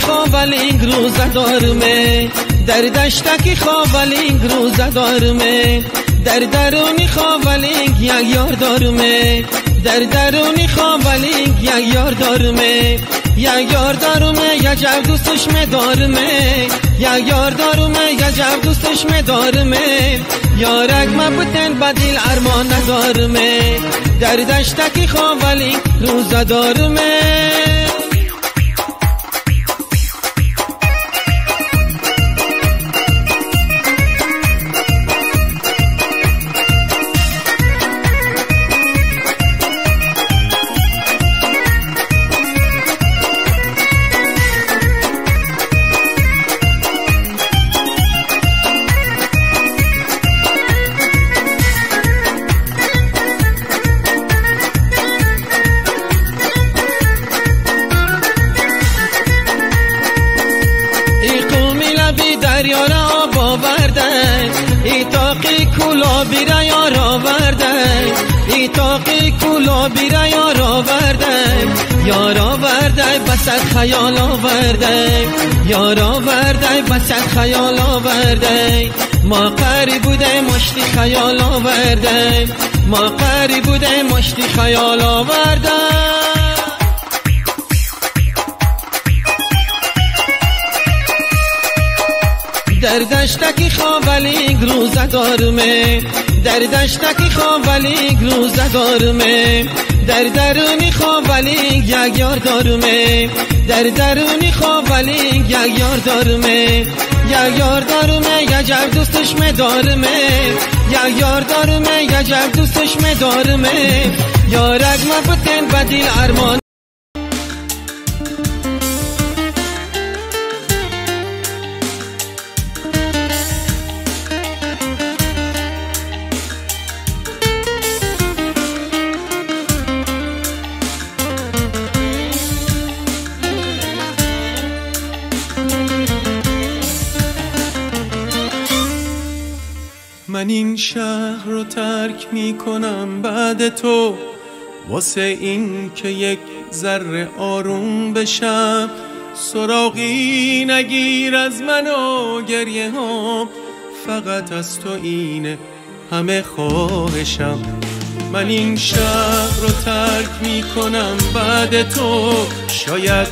خوابلینگ روزه دارمه در دشتکی خوابلینگ روزه دارمه در درونی خوابلینگ یک یار دارمه در درونی خوابلینگ یک یار دارمه یک یار دارمه یک جب دوستش دارمه یک یار دارمه یک جب دوستش دارمه یارک ما بودن بدیل ارمان ندارمه در دشتکی خوابلینگ روزه دارمه کولا بیره یار آورده ای تاقی کولا بیره یار آورده یار آورده بسد خیال آورده. یار آورده بسد خیال آورده. ما قری بوده مشتی خیال آورده. ما قری بوده مشتی خیال آورده. در دشتکی خوابلینگ روزه دارمه در دشتکی خوابلینگ روزه دارمه در درونی خوابلینگ یک یار دارمه. در درونی خوابلینگ یک یار دارمه. یک یار دارمه یک جب دوستش دارمه. یک یار دارمه یک جب دوستش دارمه. یارک ما بتن بدیل ارمان من این شهر رو ترک می کنم بعد تو. واسه این که یک ذره آروم بشم. سراغی نگیر از من و گریه هم فقط از تو اینه همه خواهشم. من این شهر رو ترک می کنم بعد تو. شاید